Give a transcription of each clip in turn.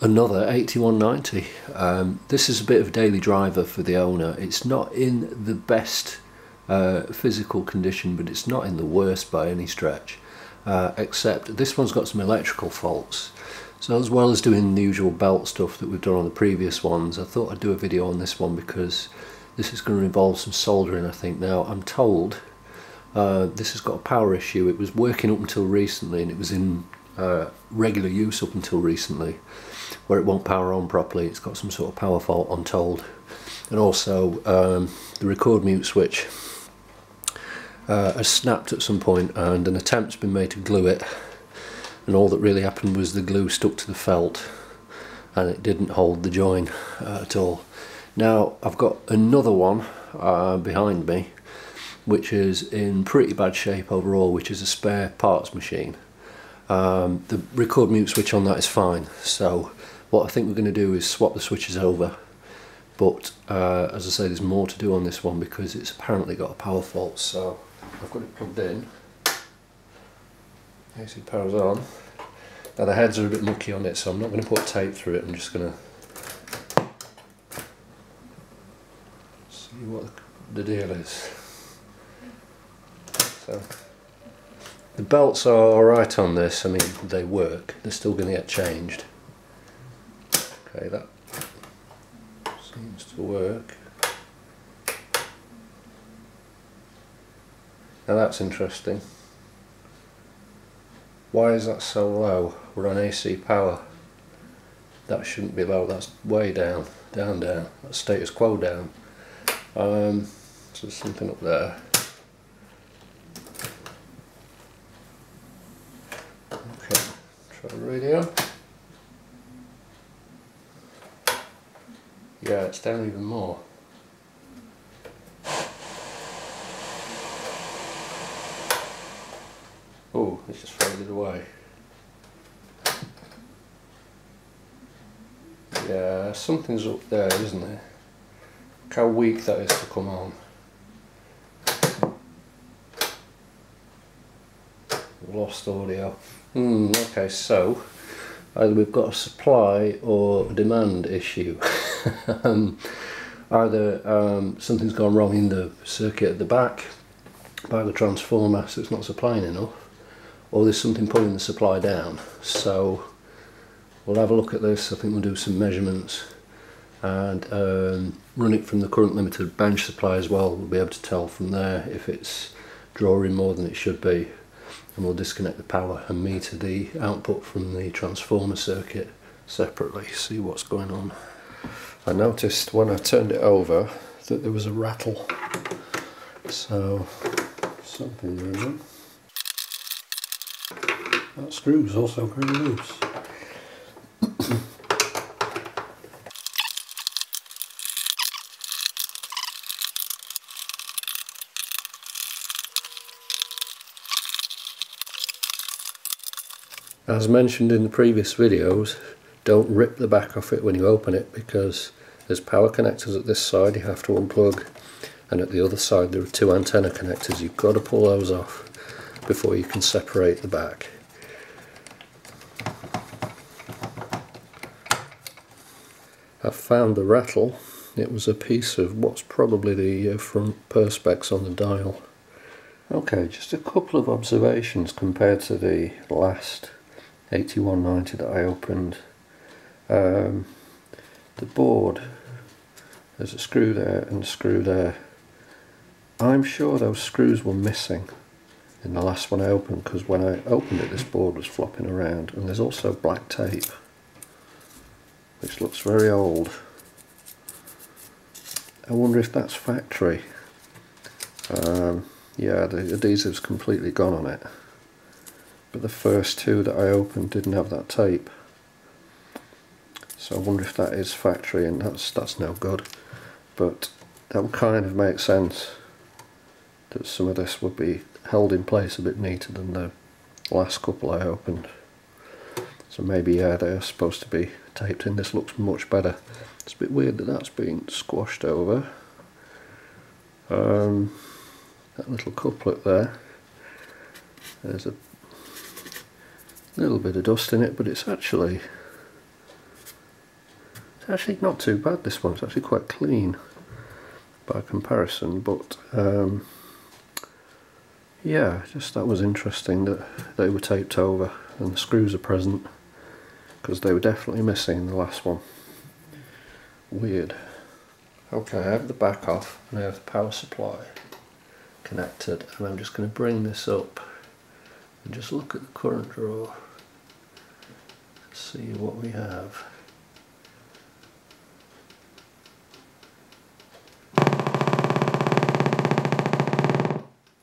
another 8190 um, this is a bit of a daily driver for the owner. It's not in the best uh, physical condition but it's not in the worst by any stretch uh, except this one's got some electrical faults. So as well as doing the usual belt stuff that we've done on the previous ones I thought I'd do a video on this one because this is going to involve some soldering I think. Now I'm told uh, this has got a power issue. It was working up until recently and it was in uh, regular use up until recently where it won't power on properly it's got some sort of power fault I'm told. And also um, the record mute switch uh, has snapped at some point and an attempt's been made to glue it. And all that really happened was the glue stuck to the felt and it didn't hold the join uh, at all. Now I've got another one uh, behind me which is in pretty bad shape overall which is a spare parts machine. Um, the record mute switch on that is fine. So what I think we're going to do is swap the switches over but uh, as I say there's more to do on this one because it's apparently got a power fault so I've got it plugged in. AC power's on. Now the heads are a bit mucky on it so I'm not going to put tape through it. I'm just going to see what the deal is. So the belts are alright on this, I mean they work, they're still going to get changed. Okay, that seems to work. Now that's interesting. Why is that so low? We're on AC power. That shouldn't be low, that's way down, down, down. That's status quo down. Um, so there's something up there. Try radio. Yeah, it's down even more. Oh, it's just faded away. Yeah, something's up there, isn't it? Look how weak that is to come on. Lost audio. Hmm, okay, so either we've got a supply or demand issue. um, either um, something's gone wrong in the circuit at the back by the transformer so it's not supplying enough or there's something pulling the supply down. So we'll have a look at this. I think we'll do some measurements and um, run it from the current limited bench supply as well. We'll be able to tell from there if it's drawing more than it should be and we'll disconnect the power and meter the output from the transformer circuit separately see what's going on. I noticed when I turned it over that there was a rattle. So something moving that screw's also pretty loose As mentioned in the previous videos, don't rip the back off it when you open it because there's power connectors at this side you have to unplug and at the other side there are two antenna connectors. You've got to pull those off before you can separate the back. I've found the rattle. It was a piece of what's probably the uh, front perspex on the dial. Okay, just a couple of observations compared to the last 8190 that I opened. Um, the board, there's a screw there and a screw there. I'm sure those screws were missing in the last one I opened because when I opened it this board was flopping around and there's also black tape which looks very old. I wonder if that's factory. Um, yeah, the adhesive's completely gone on it but the first two that I opened didn't have that tape so I wonder if that is factory and that's that's no good. But that would kind of make sense that some of this would be held in place a bit neater than the last couple I opened. So maybe yeah they are supposed to be taped in this looks much better. It's a bit weird that that's been squashed over. Um, that little couplet there. There's a little bit of dust in it but it's actually it's actually not too bad this one, it's actually quite clean by comparison, but um, yeah, just that was interesting that they were taped over and the screws are present because they were definitely missing the last one. Weird. Okay, I have the back off and I have the power supply connected and I'm just going to bring this up and just look at the current draw see what we have.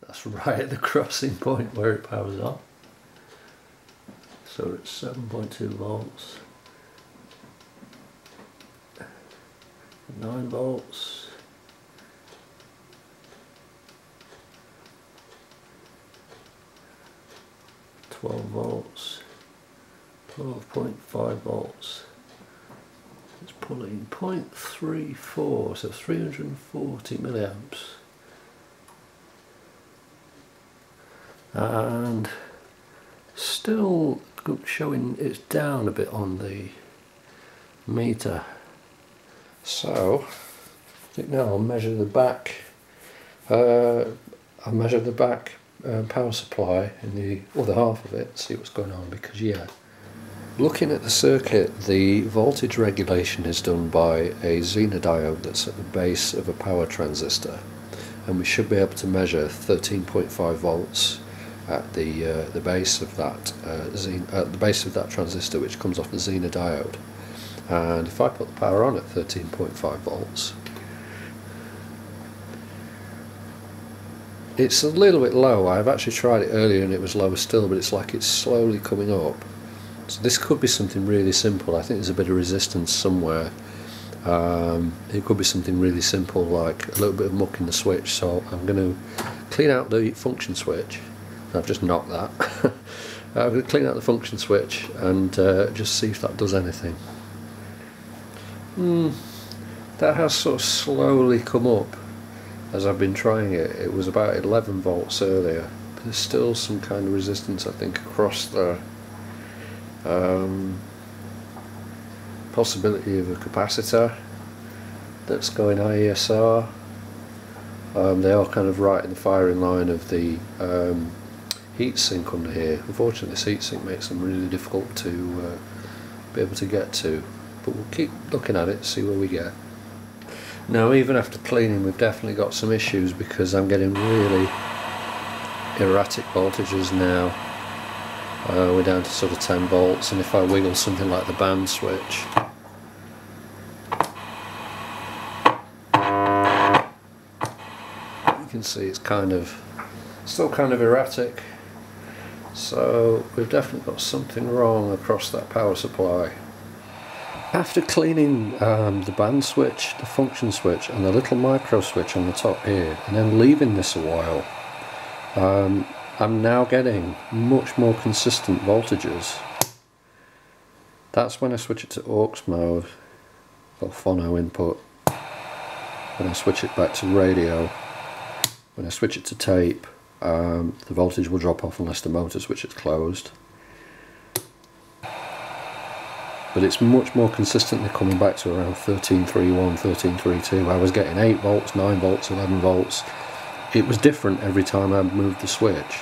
That's right at the crossing point where it powers on. So it's 7.2 volts. 9 volts. Twelve volts, twelve point five volts. It's pulling 0.34, so 340 milliamps. And still showing it's down a bit on the meter. So, I think now I'll measure the back. Uh, I'll measure the back uh, power supply in the other half of it, see what's going on. Because yeah, looking at the circuit, the voltage regulation is done by a Zener diode that's at the base of a power transistor, and we should be able to measure 13.5 volts at the uh, the base of that uh, Zener, at the base of that transistor, which comes off the Zener diode and if I put the power on at 13.5 volts it's a little bit low. I've actually tried it earlier and it was lower still but it's like it's slowly coming up. So this could be something really simple. I think there's a bit of resistance somewhere. Um, it could be something really simple like a little bit of muck in the switch. So I'm going to clean out the function switch. I've just knocked that. I'm going to clean out the function switch and uh, just see if that does anything. Hmm, that has sort of slowly come up as I've been trying it. It was about 11 volts earlier, there's still some kind of resistance I think across there. Um, possibility of a capacitor that's going high ESR. Um, they are kind of right in the firing line of the um, heatsink under here. Unfortunately this heatsink makes them really difficult to uh, be able to get to but we'll keep looking at it see where we get now even after cleaning we've definitely got some issues because I'm getting really erratic voltages now. Uh, we're down to sort of 10 volts and if I wiggle something like the band switch you can see it's kind of still kind of erratic. So we've definitely got something wrong across that power supply after cleaning um, the band switch, the function switch and the little micro switch on the top here and then leaving this a while um, I'm now getting much more consistent voltages. That's when I switch it to aux mode or phono input. When I switch it back to radio. When I switch it to tape um, the voltage will drop off unless the motor switch is closed but it's much more consistently coming back to around 1331 1332 I was getting 8 volts 9 volts 11 volts. It was different every time I moved the switch.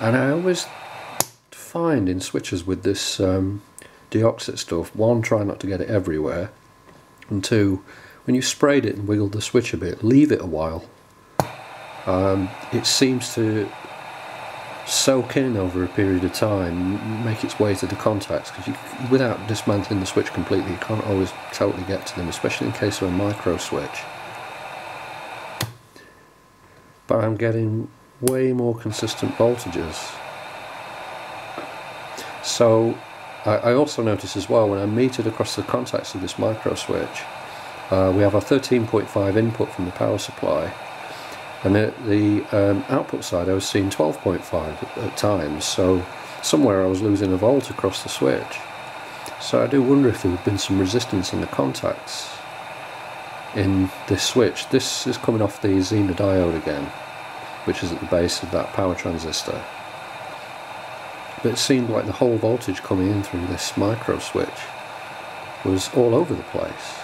And I always find in switches with this um, DeoxIT stuff one try not to get it everywhere and two when you sprayed it and wiggled the switch a bit leave it a while. Um, it seems to soak in over a period of time, make its way to the contacts, because without dismantling the switch completely, you can't always totally get to them, especially in case of a micro switch. But I'm getting way more consistent voltages. So I, I also notice as well when I metered across the contacts of this micro switch, uh, we have a 13.5 input from the power supply and at the um, output side I was seeing 12.5 at, times so somewhere I was losing a volt across the switch. So I do wonder if there had been some resistance in the contacts in this switch. This is coming off the Zener diode again which is at the base of that power transistor. But it seemed like the whole voltage coming in through this micro switch was all over the place.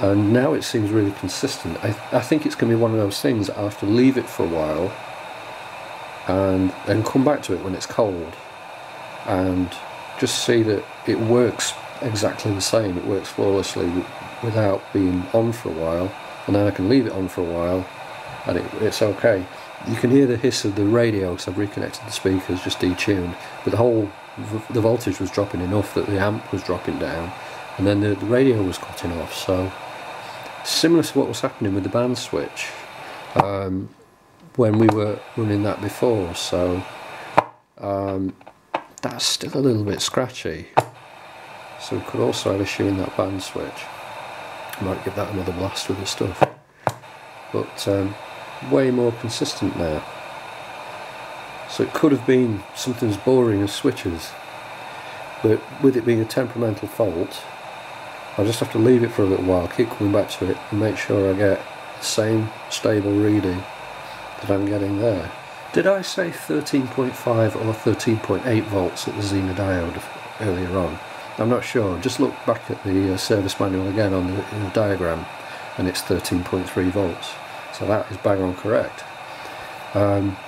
And now it seems really consistent. I, I think it's going to be one of those things I have to leave it for a while and then come back to it when it's cold and just see that it works exactly the same. It works flawlessly without being on for a while and then I can leave it on for a while and it, it's okay. You can hear the hiss of the radio because I've reconnected the speakers, just detuned, but the whole the voltage was dropping enough that the amp was dropping down and then the, the radio was cutting off so similar to what was happening with the band switch um, when we were running that before so um, that's still a little bit scratchy. So we could also have issue in that band switch. Might give that another blast with the stuff. But um, way more consistent now so it could have been something as boring as switches but with it being a temperamental fault I'll just have to leave it for a little while keep coming back to it and make sure I get the same stable reading that I'm getting there. Did I say 13.5 or 13.8 volts at the Zener diode earlier on? I'm not sure. Just look back at the uh, service manual again on the, the diagram and it's 13.3 volts. So that is bang on correct. Um,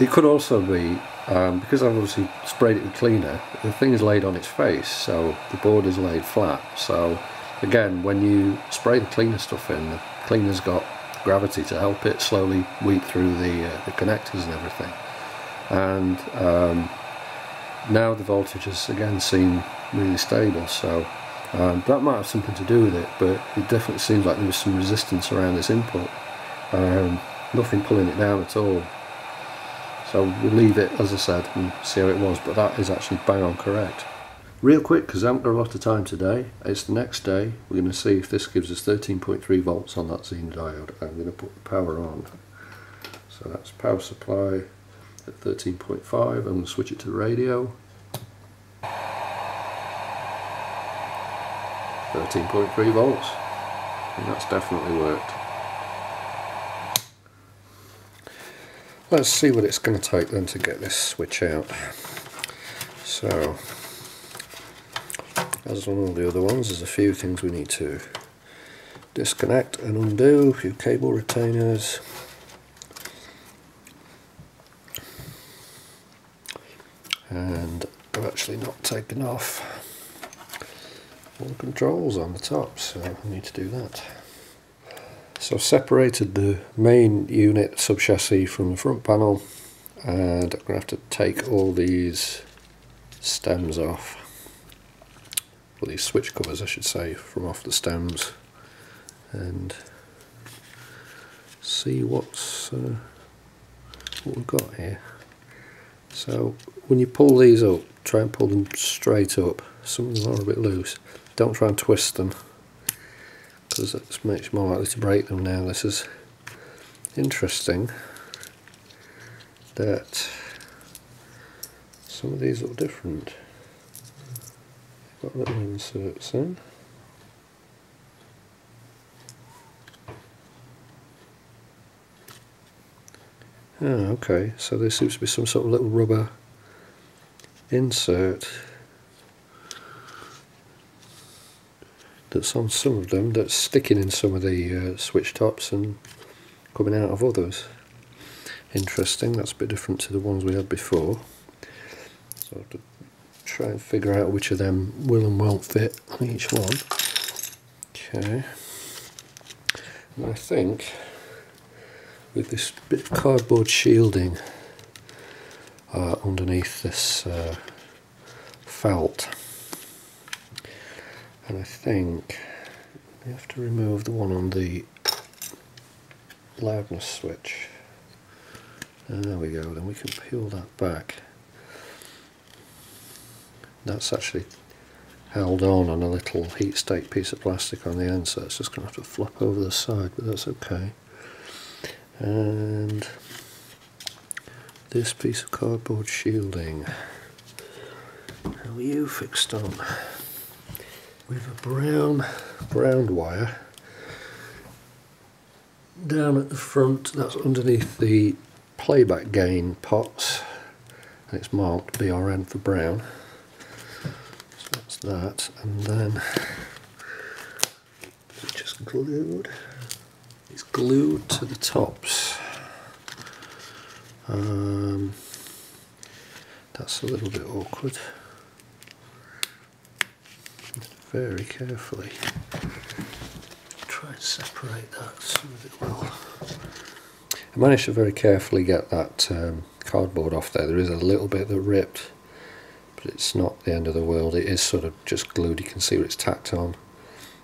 it could also be um, because I've obviously sprayed it with cleaner the thing is laid on its face so the board is laid flat. So again when you spray the cleaner stuff in the cleaner's got gravity to help it slowly weep through the, uh, the connectors and everything. And um, now the voltage has again seem really stable so um, that might have something to do with it but it definitely seems like there was some resistance around this input. Um, nothing pulling it down at all. So we'll leave it as I said and see how it was but that is actually bang on correct real quick because I haven't got a lot of time today it's the next day we're going to see if this gives us 13.3 volts on that Zener diode I'm going to put the power on. So that's power supply at 13.5 I'm going to switch it to the radio. 13.3 volts and that's definitely worked. Let's see what it's going to take then to get this switch out. So as on all the other ones there's a few things we need to disconnect and undo. A few cable retainers. And I've actually not taken off all the controls on the top so I need to do that. So I've separated the main unit sub chassis from the front panel and I'm going to have to take all these stems off these switch covers I should say from off the stems and see what's uh, what we've got here. So when you pull these up try and pull them straight up. Some of them are a bit loose. Don't try and twist them because that much more likely to break them now. This is interesting that some of these look different got little inserts in Ah, okay, so there seems to be some sort of little rubber insert that's on some of them that's sticking in some of the uh, switch tops and coming out of others. Interesting, that's a bit different to the ones we had before. So try and figure out which of them will and won't fit on each one. Okay. And I think with this bit of cardboard shielding uh, underneath this uh, felt and I think we have to remove the one on the loudness switch And there we go then we can peel that back that's actually held on on a little heat stake piece of plastic on the end so it's just going to have to flop over the side but that's okay. And this piece of cardboard shielding. How are you fixed on? With a brown ground wire down at the front that's underneath the playback gain pots and it's marked BRN for brown that and then just glued it's glued to the tops. Um, that's a little bit awkward. Very carefully. Try and separate that so it will. I managed to very carefully get that um, cardboard off there. There is a little bit that ripped but it's not the end of the world. It is sort of just glued. You can see where it's tacked on,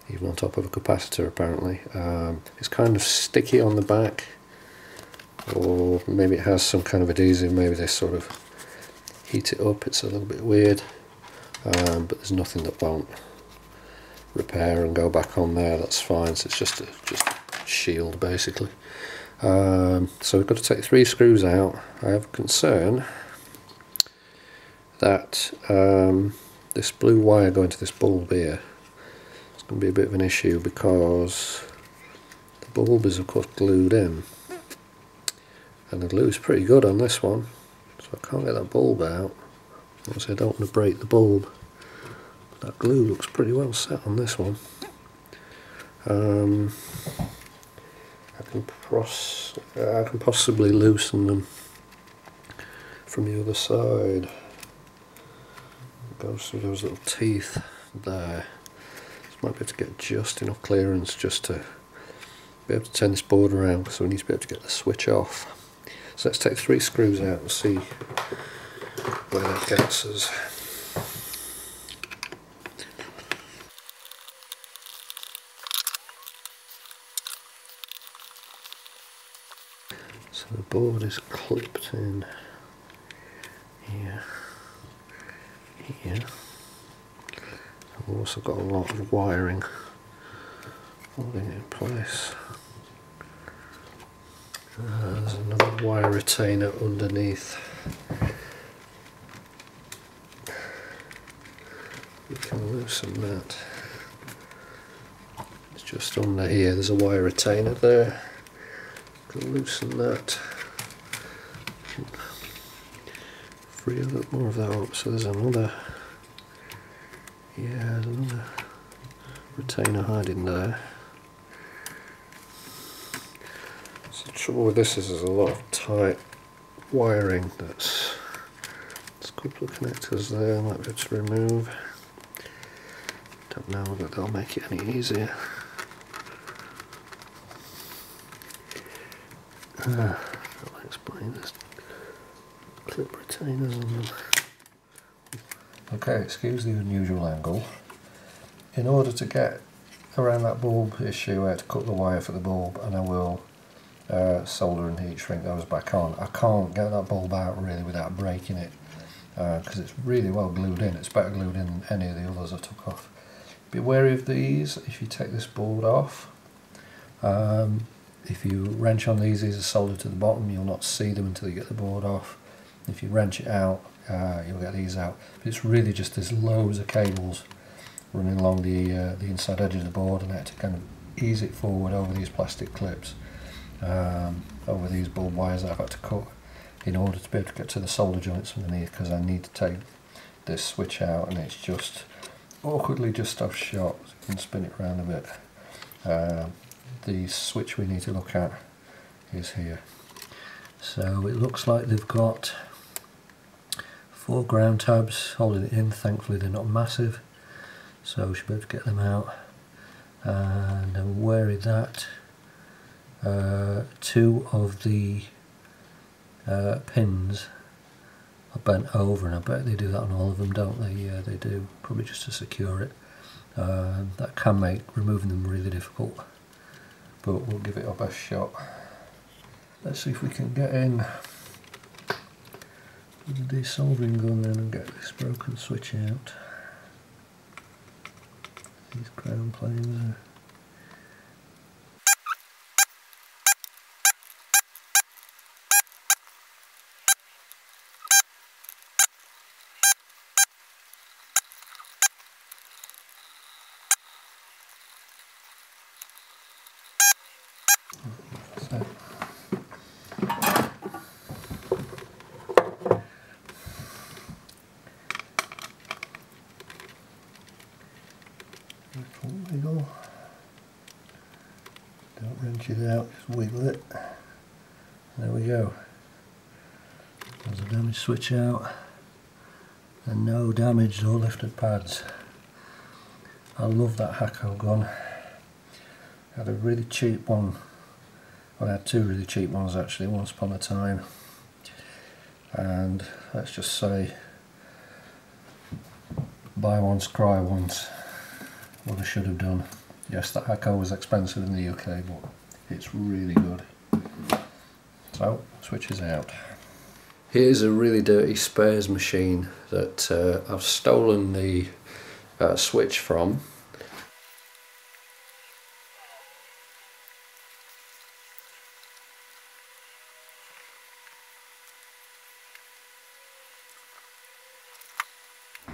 even on top of a capacitor apparently. Um, it's kind of sticky on the back, or maybe it has some kind of adhesive. Maybe they sort of heat it up. It's a little bit weird, um, but there's nothing that won't repair and go back on there. That's fine. So it's just a just shield basically. Um, so we've got to take three screws out. I have a concern that um, this blue wire going to this bulb here is going to be a bit of an issue because the bulb is of course glued in. And the glue is pretty good on this one so I can't get that bulb out. Obviously I don't want to break the bulb that glue looks pretty well set on this one. Um, I can, I can possibly loosen them from the other side goes through those little teeth there. So might be able to get just enough clearance just to be able to turn this board around so we need to be able to get the switch off. So let's take three screws out and see where that gets us. So the board is clipped in here. I've also got a lot of wiring holding it in place. Uh, there's another wire retainer underneath. We can loosen that. It's just under here, there's a wire retainer there. Can loosen that. A bit more of that up. So there's another, yeah, there's another retainer hiding there. So the trouble with this is there's a lot of tight wiring that's, there's a couple of connectors there I might be able to remove. Don't know that they'll make it any easier. Ah, I'll explain this clip retainers on them. Okay, excuse the unusual angle. In order to get around that bulb issue, I had to cut the wire for the bulb and I will uh, solder and heat shrink those back on. I can't get that bulb out really without breaking it because uh, it's really well glued in. It's better glued in than any of the others I took off. Be wary of these if you take this board off. Um, if you wrench on these, these are soldered to the bottom, you'll not see them until you get the board off. If you wrench it out, uh, you'll get these out. But it's really just there's loads of cables running along the uh, the inside edge of the board, and I had to kind of ease it forward over these plastic clips, um, over these bulb wires that I've had to cut in order to be able to get to the solder joints underneath because I need to take this switch out and it's just awkwardly just off shot. You can spin it around a bit. Uh, the switch we need to look at is here. So it looks like they've got four ground tabs holding it in. Thankfully they're not massive so should be able to get them out. And I'm wary that. Uh, two of the uh, pins are bent over and I bet they do that on all of them don't they? Yeah they do. Probably just to secure it. Uh, that can make removing them really difficult but we'll give it our best shot. Let's see if we can get in desoldering gun then and get this broken switch out. These ground planes are switch out and no damaged or lifted pads. I love that Hakko gun. I had a really cheap one. Well, I had two really cheap ones actually once upon a time. And let's just say buy once, cry once. What I should have done. Yes, that Hakko was expensive in the UK, but it's really good. So, switches out. Here's a really dirty spares machine that uh, I've stolen the uh, switch from.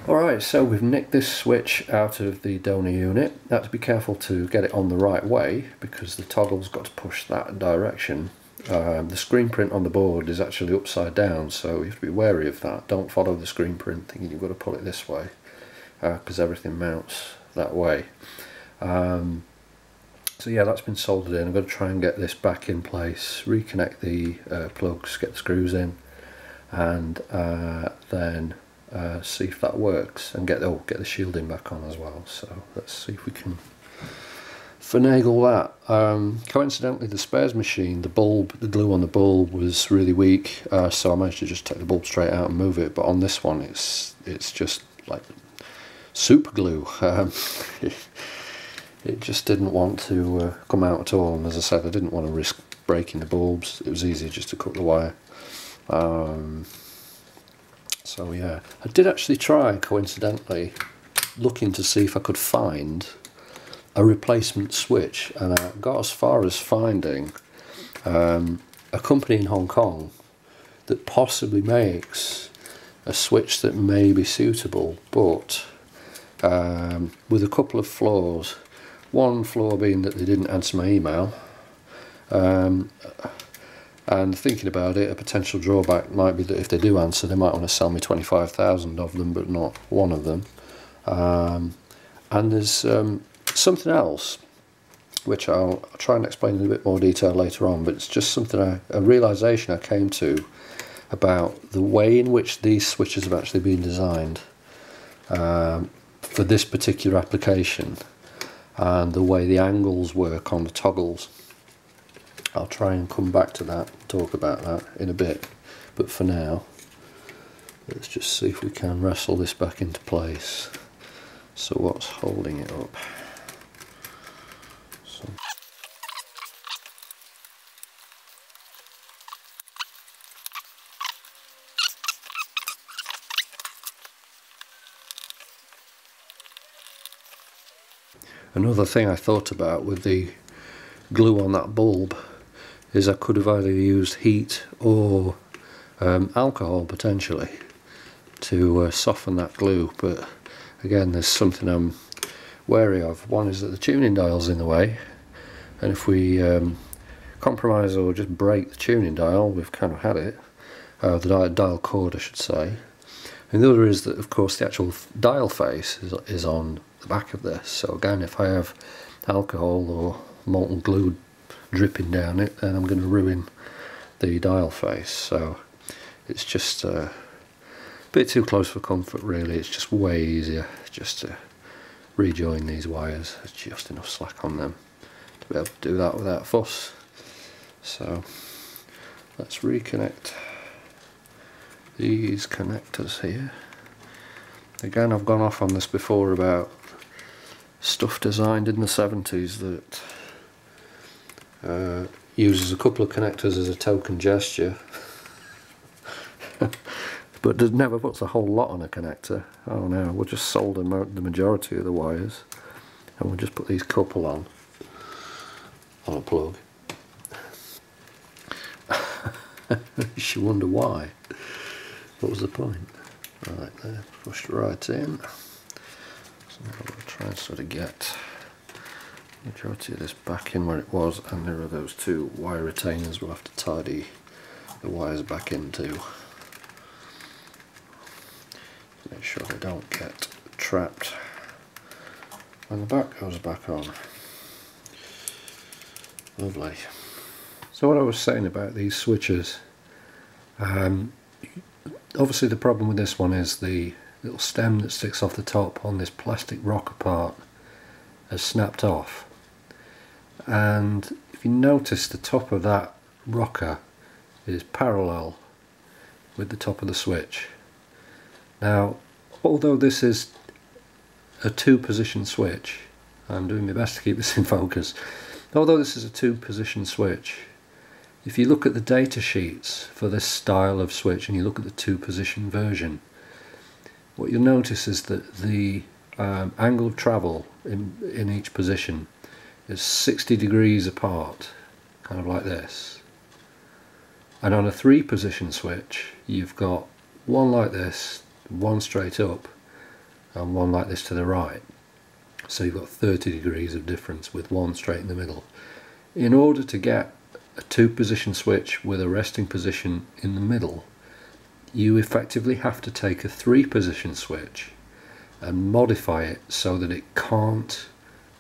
Alright, so we've nicked this switch out of the donor unit. Now to be careful to get it on the right way because the toggle's got to push that direction um, the screen print on the board is actually upside down so you have to be wary of that. Don't follow the screen print thinking you've got to pull it this way because uh, everything mounts that way. Um, so yeah that's been soldered in. I'm going to try and get this back in place reconnect the uh, plugs get the screws in and uh, then uh, see if that works and get oh get the shielding back on as well. So let's see if we can finagle that. Um, coincidentally, the spares machine, the bulb, the glue on the bulb was really weak, uh, so I managed to just take the bulb straight out and move it. But on this one, it's it's just like super glue. Um, it just didn't want to uh, come out at all. And as I said, I didn't want to risk breaking the bulbs. It was easier just to cut the wire. Um, so yeah, I did actually try, coincidentally, looking to see if I could find a replacement switch and I got as far as finding um, a company in Hong Kong that possibly makes a switch that may be suitable but um, with a couple of flaws. One flaw being that they didn't answer my email um, and thinking about it a potential drawback might be that if they do answer they might want to sell me 25,000 of them but not one of them. Um, and there's um, Something else, which I'll, try and explain in a bit more detail later on, but it's just something, I, a realisation I came to about the way in which these switches have actually been designed um, for this particular application and the way the angles work on the toggles. I'll try and come back to that, talk about that in a bit, but for now, let's just see if we can wrestle this back into place. So what's holding it up? Another thing I thought about with the glue on that bulb is I could have either used heat or um, alcohol potentially to uh, soften that glue but again there's something I'm wary of. One is that the tuning dial's in the way and if we um, compromise or just break the tuning dial we've kind of had it uh, the dial cord I should say and the other is that of course the actual dial face is, is on the back of this. So again, if I have alcohol or molten glue dripping down it, then I'm going to ruin the dial face. So it's just uh, a bit too close for comfort really. It's just way easier just to rejoin these wires. There's just enough slack on them to be able to do that without fuss. So let's reconnect these connectors here. Again, I've gone off on this before about stuff designed in the 70s that uh, uses a couple of connectors as a token gesture. But never puts a whole lot on a connector. Oh no we'll just solder the majority of the wires and we'll just put these couple on. On a plug. You wonder why what was the point right there pushed right in so now we'll try and sort of get the majority of this back in where it was and there are those two wire retainers we'll have to tidy the wires back into. Make sure they don't get trapped And the back goes back on. Lovely. So what I was saying about these switches, um, obviously the problem with this one is the little stem that sticks off the top on this plastic rocker part has snapped off. And if you notice the top of that rocker is parallel with the top of the switch. Now, although this is a two position switch, I'm doing my best to keep this in focus, although this is a two position switch, if you look at the data sheets for this style of switch and you look at the two position version, what you'll notice is that the um, angle of travel in, in each position is 60 degrees apart, kind of like this. And on a three position switch, you've got one like this, one straight up, and one like this to the right. So you've got 30 degrees of difference with one straight in the middle. In order to get a two position switch with a resting position in the middle, you effectively have to take a three position switch and modify it so that it can't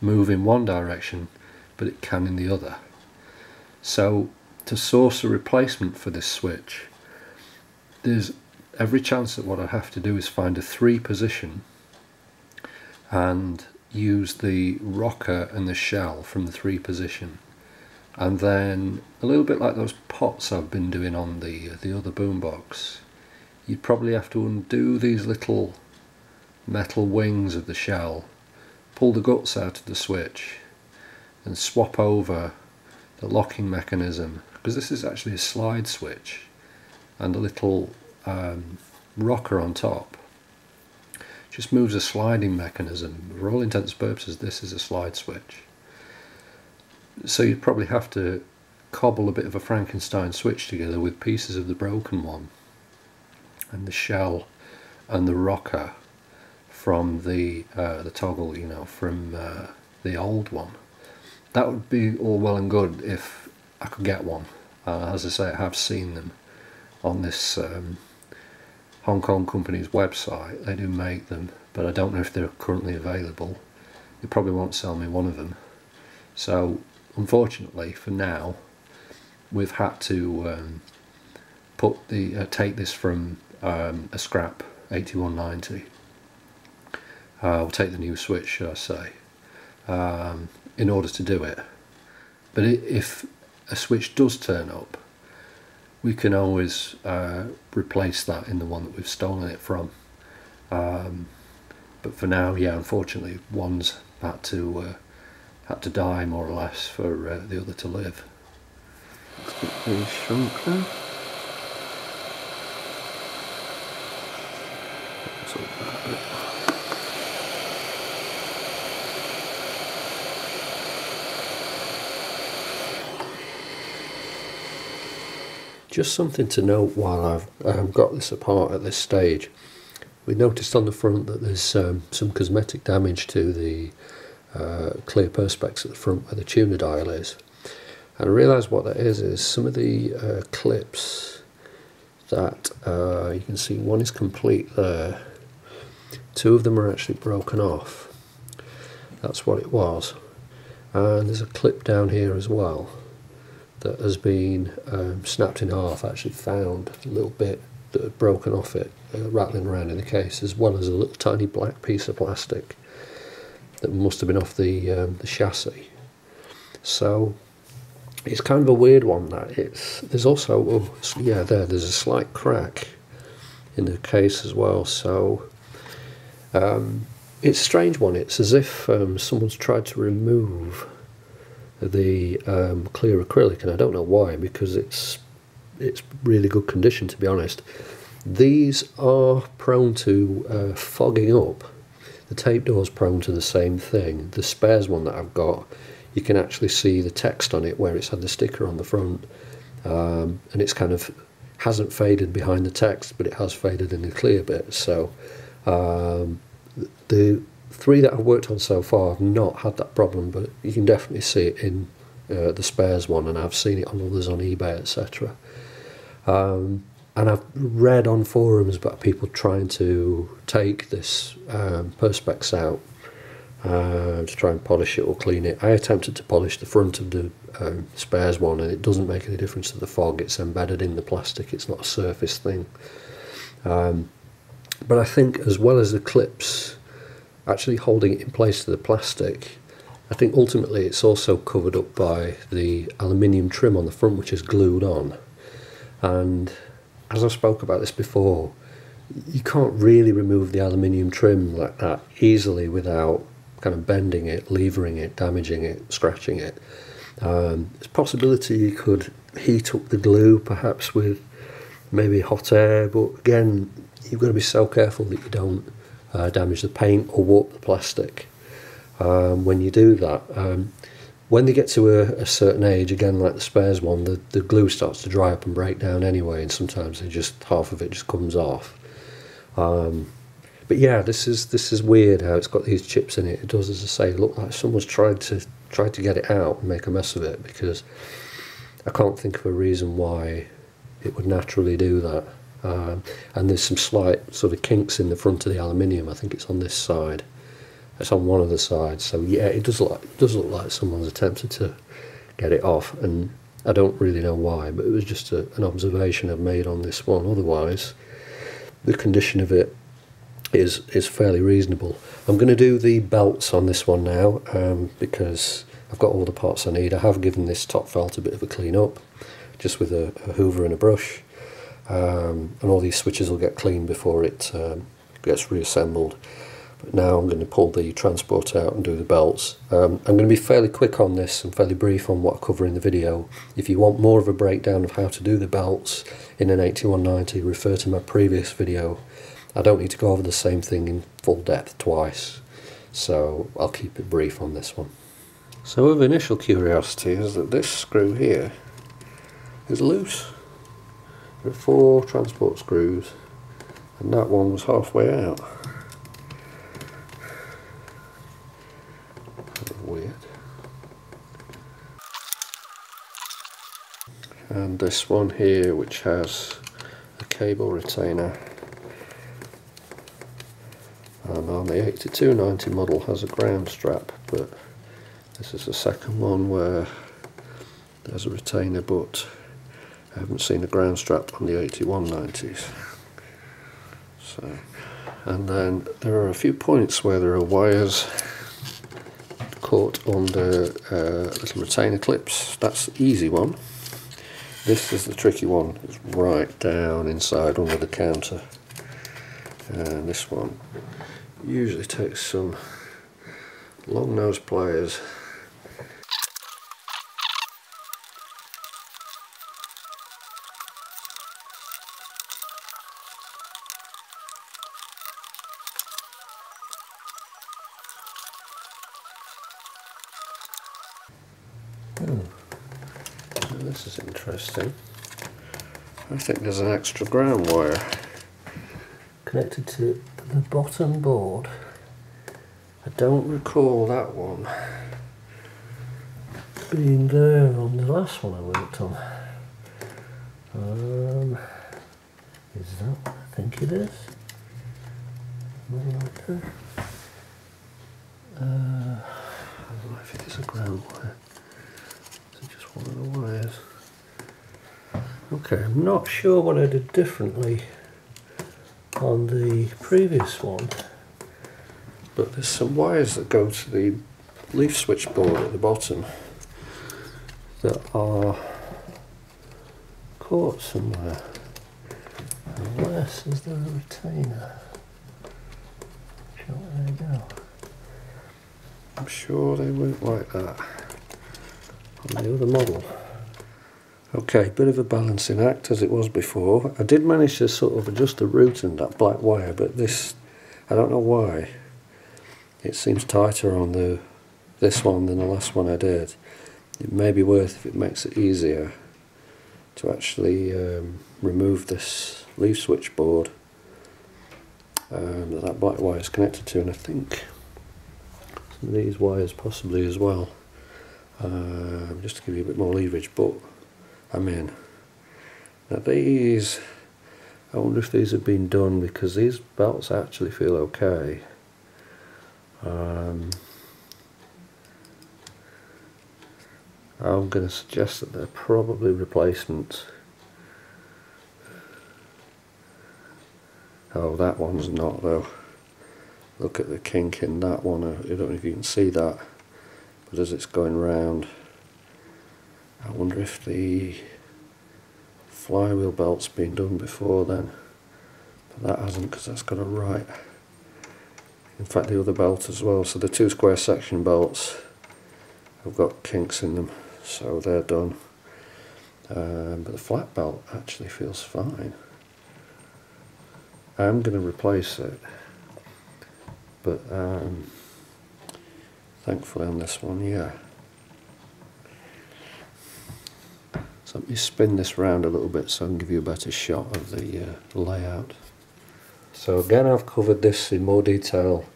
move in one direction but it can in the other. So to source a replacement for this switch there's every chance that what I have to do is find a three position and use the rocker and the shell from the three position and then a little bit like those pots I've been doing on the the other boombox you'd probably have to undo these little metal wings of the shell pull the guts out of the switch and swap over the locking mechanism because this is actually a slide switch and a little um, rocker on top. Just moves a sliding mechanism. For all intents and purposes this is a slide switch so you'd probably have to cobble a bit of a Frankenstein switch together with pieces of the broken one and the shell and the rocker from the uh, the toggle, you know, from uh, the old one. That would be all well and good if I could get one. Uh, as I say, I have seen them on this um, Hong Kong company's website. They do make them, but I don't know if they're currently available. They probably won't sell me one of them. So, unfortunately, for now, we've had to um, put the uh, take this from um, a scrap 8190 uh, will take the new switch, should I say, um, in order to do it. But if a switch does turn up, we can always uh, replace that in the one that we've stolen it from. Um, but for now, yeah, unfortunately, one's had to uh, had to die more or less for uh, the other to live. shrunk now. Just something to note while I've um, got this apart at this stage. We noticed on the front that there's um, some cosmetic damage to the uh, clear perspex at the front where the tuner dial is. And I realised what that is, is some of the uh, clips that uh, you can see, one is complete there, two of them are actually broken off. That's what it was. And there's a clip down here as well that has been um, snapped in half I actually found a little bit that had broken off it uh, rattling around in the case as well as a little tiny black piece of plastic that must have been off the, um, the chassis so it's kind of a weird one that it's there's also oh, yeah there there's a slight crack in the case as well so um, it's a strange one it's as if um, someone's tried to remove the um, clear acrylic, and I don't know why because it's it's really good condition to be honest. These are prone to uh, fogging up. The tape door is prone to the same thing. The spares one that I've got, you can actually see the text on it where it's had the sticker on the front, um, and it's kind of hasn't faded behind the text, but it has faded in the clear bit. So um, the three that I've worked on so far have not had that problem, but you can definitely see it in uh, the spares one, and I've seen it on others on eBay, etc. Um, and I've read on forums about people trying to take this um, perspex out uh, to try and polish it or clean it. I attempted to polish the front of the um, spares one and it doesn't make any difference to the fog, it's embedded in the plastic, it's not a surface thing. Um, but I think as well as the clips actually holding it in place to the plastic, I think ultimately it's also covered up by the aluminium trim on the front which is glued on. And as I spoke about this before, you can't really remove the aluminium trim like that easily without kind of bending it, levering it, damaging it, scratching it. Um, there's a possibility you could heat up the glue perhaps with maybe hot air, but again, you've got to be so careful that you don't uh, damage the paint or warp the plastic um, when you do that. Um, when they get to a, a, certain age, again like the spares one, the, the glue starts to dry up and break down anyway, and sometimes they just half of it just comes off. Um, but yeah, this is this is weird how it's got these chips in it. It does, as I say, look like someone's tried to tried to get it out and make a mess of it because I can't think of a reason why it would naturally do that. Um, and there's some slight sort of kinks in the front of the aluminium. I think it's on this side. It's on one of the sides. So yeah, it does look it does look like someone's attempted to get it off, and I don't really know why, but it was just a, an observation I've made on this one. Otherwise, the condition of it is is fairly reasonable. I'm going to do the belts on this one now um, because I've got all the parts I need. I have given this top felt a bit of a clean up just with a, a hoover and a brush um, and all these switches will get cleaned before it um, gets reassembled. Now I'm going to pull the transport out and do the belts. Um, I'm going to be fairly quick on this and fairly brief on what I cover in the video. If you want more of a breakdown of how to do the belts in an 8190, refer to my previous video I don't need to go over the same thing in full depth twice, so I'll keep it brief on this one. So of initial curiosity is that this screw here is loose. There are four transport screws and that one was halfway out. Kind of weird. And this one here which has a cable retainer. And on the 8290 model has a ground strap but this is the second one where there's a retainer but I haven't seen a ground strap on the 8190s so and then there are a few points where there are wires caught on the uh, little retainer clips. That's the easy one this is the tricky one. It's right down inside under the counter. And this one usually takes some long nose pliers interesting. I think there's an extra ground wire connected to the bottom board. I don't recall that one being there on the last one I worked on. Um, is that what I think it is? Uh, I don't know if it is a ground wire. Is it just one of the wires? Okay, I'm not sure what I did differently on the previous one but there's some wires that go to the leaf switchboard at the bottom that are caught somewhere. Unless is there a retainer. Sure, there go. I'm sure they weren't like that on the other model Okay, bit of a balancing act as it was before. I did manage to sort of adjust the root in that black wire, but this, I don't know why. It seems tighter on the this one than the last one I did. It may be worth if it makes it easier to actually um, remove this leaf switchboard um, that that black wire is connected to, and I think some of these wires possibly as well, um, just to give you a bit more leverage. But I'm in. Now these, I wonder if these have been done because these belts actually feel okay. Um, I'm going to suggest that they're probably replacements. Oh, that one's not though. Look at the kink in that one. I don't know if you can see that, but as it's going round, I wonder if the flywheel belt's been done before then. But that hasn't because that's got a right. In fact, the other belt as well. So the two square section belts have got kinks in them, so they're done. Um, but the flat belt actually feels fine. I'm going to replace it but um, thankfully on this one yeah let me spin this round a little bit so I can give you a better shot of the uh, layout so again I've covered this in more detail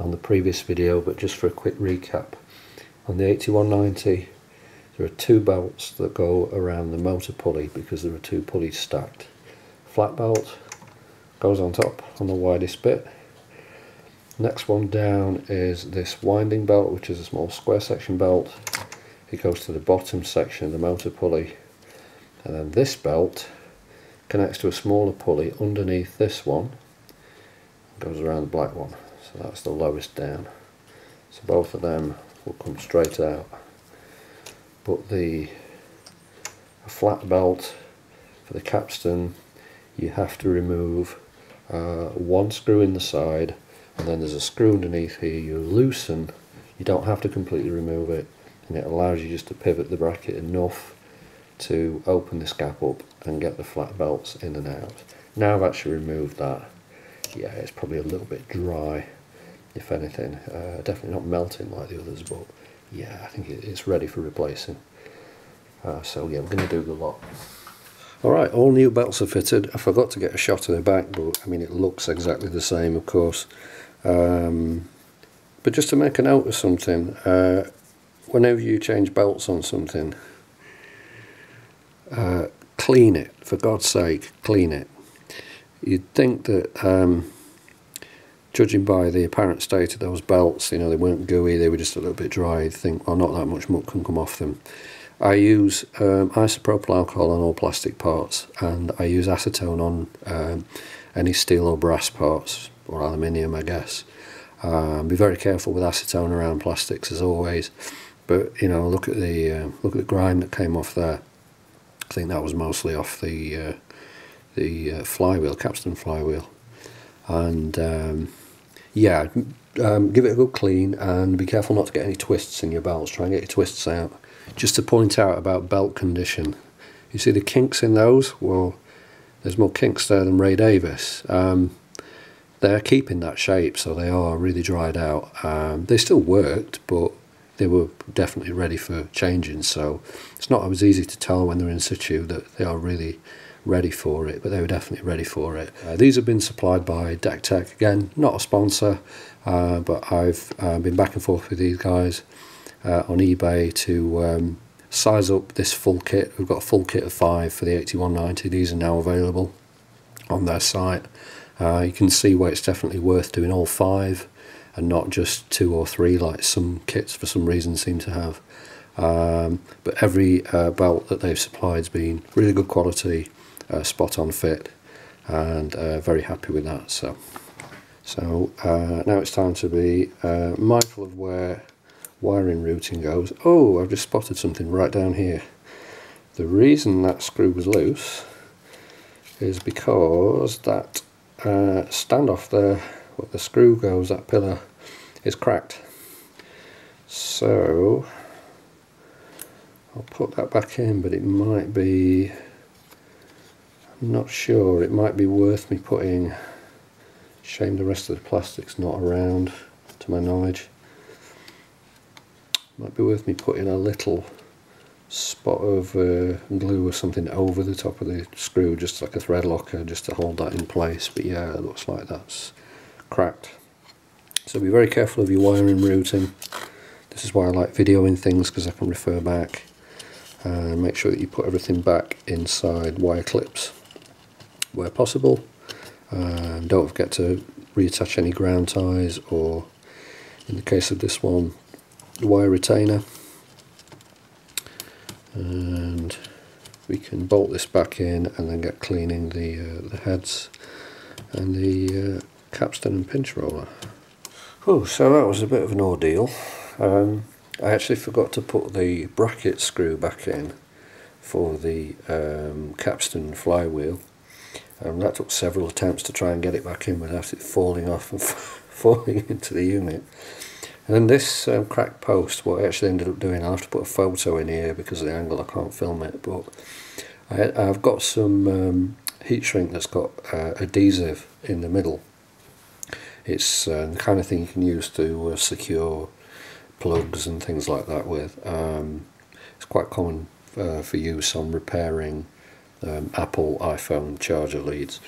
on the previous video but just for a quick recap on the 8190 there are two belts that go around the motor pulley because there are two pulleys stacked flat belt goes on top on the widest bit. Next one down is this winding belt, which is a small square section belt. It goes to the bottom section of the motor pulley. And then this belt connects to a smaller pulley underneath this one. Goes around the black one. So that's the lowest down. So both of them will come straight out. But the flat belt for the capstan you have to remove uh, one screw in the side and then there's a screw underneath here you loosen you don't have to completely remove it and it allows you just to pivot the bracket enough to open this gap up and get the flat belts in and out now I've actually removed that yeah it's probably a little bit dry if anything uh, definitely not melting like the others but yeah I think it's ready for replacing uh, so yeah we're going to do the lot Alright, all new belts are fitted. I forgot to get a shot of the back, but I mean it looks exactly the same of course. Um, but just to make a note of something, uh, whenever you change belts on something, uh, clean it, for God's sake, clean it. You'd think that, um, judging by the apparent state of those belts, you know, they weren't gooey, they were just a little bit dry, you'd think, well, not that much muck can come off them. I use um, isopropyl alcohol on all plastic parts and I use acetone on um, any steel or brass parts or aluminium I guess. Um, be very careful with acetone around plastics as always but you know look at the uh, look at the grime that came off there. Think that was mostly off the uh, the uh, flywheel, capstan flywheel and um, yeah um, give it a good clean and be careful not to get any twists in your belts try and get your twists out just to point out about belt condition, you see the kinks in those? Well, there's more kinks there than Ray Davies. Um, they're keeping that shape, so they are really dried out. Um, they still worked, but they were definitely ready for changing. So it's not always easy to tell when they're in situ that they are really ready for it, but they were definitely ready for it. Uh, these have been supplied by Deck Tech, again, not a sponsor, uh, but I've uh, been back and forth with these guys uh, on eBay to um, size up this full kit. We've got a full kit of five for the 8190. These are now available on their site. Uh, you can see where it's definitely worth doing all five and not just two or three like some kits for some reason seem to have. Um, but every uh, belt that they've supplied has been really good quality, uh, spot on fit, and uh, very happy with that. So, so uh, now it's time to be uh, mindful of where wiring routing goes. Oh, I've just spotted something right down here. The reason that screw was loose is because that uh, standoff there, where the screw goes, that pillar, is cracked. So, I'll put that back in, but it might be, I'm not sure, it might be worth me putting, shame the rest of the plastic's not around, to my knowledge. Might be worth me putting a little spot of uh, glue or something over the top of the screw, just like a thread locker, just to hold that in place. But yeah, it looks like that's cracked. So be very careful of your wiring routing. This is why I like videoing things because I can refer back and make sure that you put everything back inside wire clips where possible. Um, don't forget to reattach any ground ties or in the case of this one wire retainer and we can bolt this back in and then get cleaning the, uh, the heads and the uh, capstan and pinch roller. Oh, so that was a bit of an ordeal. Um, I actually forgot to put the bracket screw back in for the um, capstan flywheel. Um, that took several attempts to try and get it back in without it falling off and falling into the unit. And then this um, cracked post, what I actually ended up doing, I'll have to put a photo in here because of the angle, I can't film it, but I, have got some um, heat shrink that's got uh, adhesive in the middle. It's uh, the kind of thing you can use to uh, secure plugs and things like that with. Um, it's quite common uh, for use on repairing um, Apple iPhone charger leads.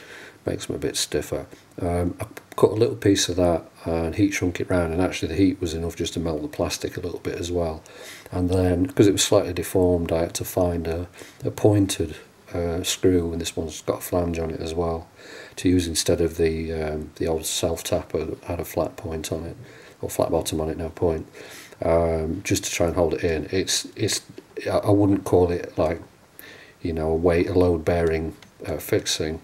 Makes them a bit stiffer. Um, I cut a little piece of that and heat shrunk it round and actually the heat was enough just to melt the plastic a little bit as well. And then, because it was slightly deformed, I had to find a, a pointed uh, screw and this one's got a flange on it as well to use instead of the um, the old self tapper that had a flat point on it or flat bottom on it no point um, just to try and hold it in. It's it's I wouldn't call it like you know a weight a load bearing uh, fixing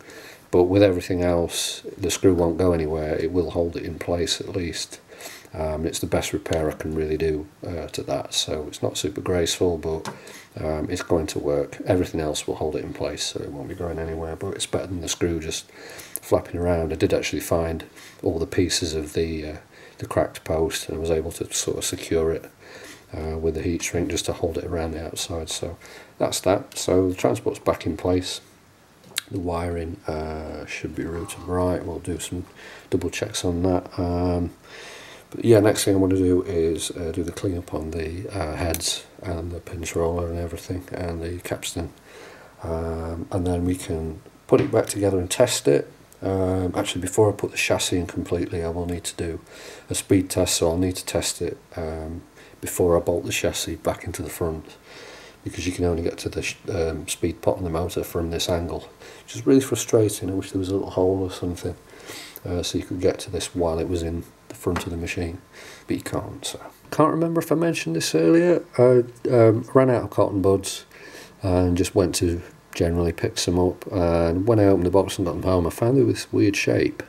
but with everything else the screw won't go anywhere. It will hold it in place at least um, it's the best repair I can really do uh, to that. So it's not super graceful but um, it's going to work. Everything else will hold it in place so it won't be going anywhere but it's better than the screw just flapping around. I did actually find all the pieces of the uh, the cracked post and was able to sort of secure it uh, with the heat shrink just to hold it around the outside. So that's that. So the transport's back in place. The wiring uh, should be routed right. We'll do some double checks on that. Um, but yeah next thing I want to do is uh, do the cleanup on the uh, heads and the pinch roller and everything and the capstan. Um, and then we can put it back together and test it. Um, actually before I put the chassis in completely I will need to do a speed test so I'll need to test it um, before I bolt the chassis back into the front. Because you can only get to the um, speed pot on the motor from this angle which is really frustrating. I wish there was a little hole or something uh, so you could get to this while it was in front of the machine but you can't so. Can't remember if I mentioned this earlier. I um, ran out of cotton buds and just went to generally pick some up. And when I opened the box and got them home I found it this weird shape.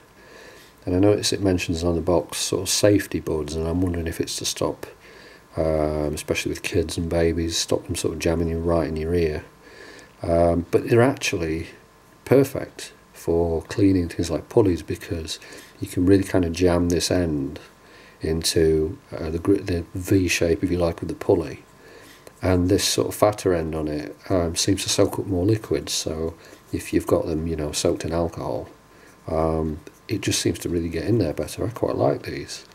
And I notice it mentions on the box sort of safety buds and I'm wondering if it's to stop um, especially with kids and babies, stop them sort of jamming you right in your ear. Um, but they're actually perfect for cleaning things like pulleys because you can really kind of jam this end into uh, the, the V shape, if you like, of the pulley. And this sort of fatter end on it um, seems to soak up more liquids. So if you've got them, you know, soaked in alcohol, um, it just seems to really get in there better. I quite like these.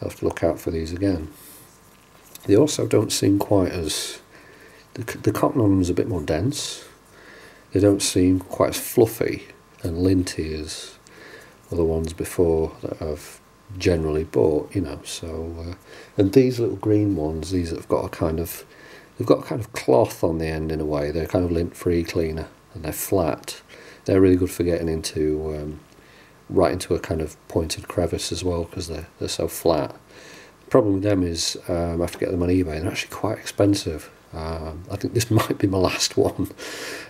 I'll have to look out for these again. They also don't seem quite as... The, the cotton on them is a bit more dense. They don't seem quite as fluffy and linty as other ones before that I've generally bought, you know. So, uh, and these little green ones, these have got a kind of, they've got a kind of cloth on the end in a way. They're kind of lint-free cleaner, and they're flat. They're really good for getting into um, right into a kind of pointed crevice as well because they're they're so flat The problem with them is um, I have to get them on eBay. They're actually quite expensive. Um, I think this might be my last one.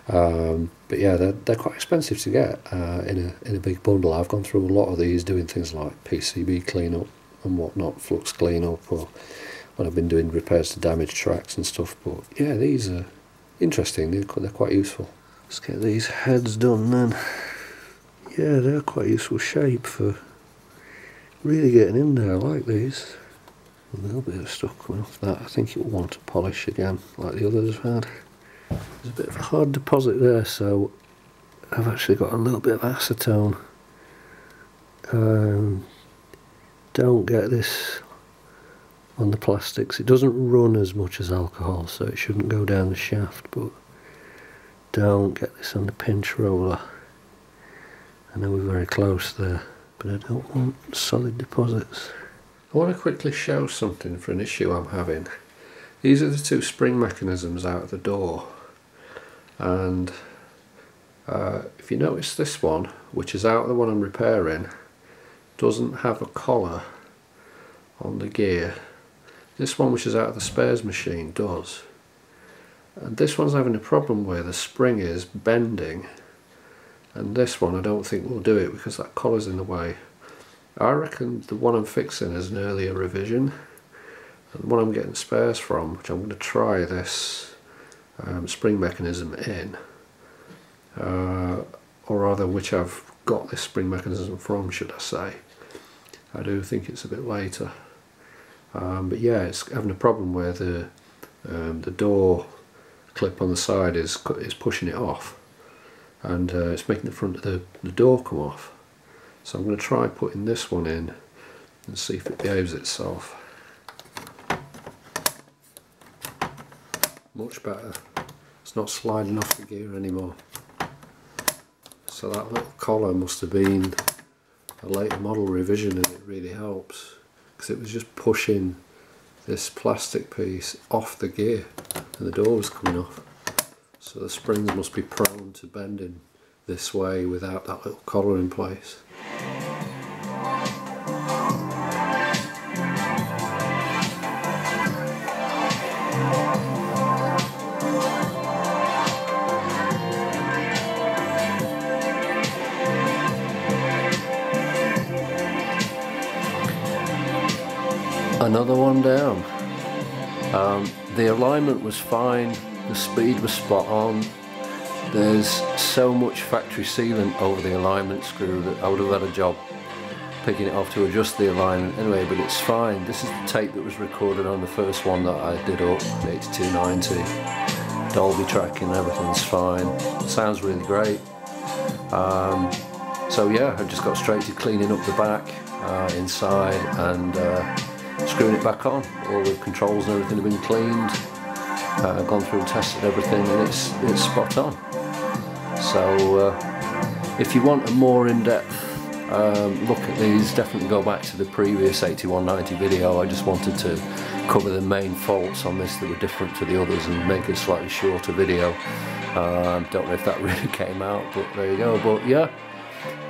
Um, but yeah, they're, they're quite expensive to get uh, in a in a big bundle. I've gone through a lot of these doing things like PCB cleanup and whatnot, flux cleanup, or when I've been doing repairs to damaged tracks and stuff. But yeah, these are interesting. They're, they're quite useful. Let's get these heads done then. Yeah, they're quite useful shape for really getting in there. I like these. A little bit of stuff coming off that. I think it will want to polish again, like the others had. There's a bit of a hard deposit there, so I've actually got a little bit of acetone. Um, don't get this on the plastics. It doesn't run as much as alcohol, so it shouldn't go down the shaft, but don't get this on the pinch roller. I know we're very close there, but I don't want solid deposits. I want to quickly show something for an issue I'm having. These are the two spring mechanisms out of the door and uh, if you notice this one, which is out of the one I'm repairing, doesn't have a collar on the gear. This one which is out of the spares machine does. And this one's having a problem where the spring is bending and this one I don't think will do it because that collar's in the way. I reckon the one I'm fixing is an earlier revision and the one I'm getting spares from which I'm going to try this um, spring mechanism in uh, or rather which I've got this spring mechanism from should I say. I do think it's a bit later. Um, but yeah it's having a problem where the um, the door clip on the side is is pushing it off and uh, it's making the front of the, the door come off. So I'm going to try putting this one in and see if it behaves itself much better. It's not sliding off the gear anymore. So that little collar must have been a later model revision and it really helps because it was just pushing this plastic piece off the gear and the door was coming off. So the springs must be prone to bending this way without that little collar in place Another one down. Um, the alignment was fine, the speed was spot on. There's so much factory sealant over the alignment screw that I would have had a job picking it off to adjust the alignment anyway, but it's fine. This is the tape that was recorded on the first one that I did up, 8290. Dolby tracking, everything's fine. Sounds really great. Um, so yeah, I just got straight to cleaning up the back, uh, inside, and uh, screwing it back on. All the controls and everything have been cleaned. Uh, gone through and tested everything and it's, it's spot on. So uh, if you want a more in-depth um, look at these, definitely go back to the previous 8190 video. I just wanted to cover the main faults on this that were different to the others and make a slightly shorter video. Um, don't know if that really came out, but there you go. But yeah,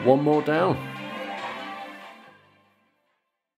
one more down.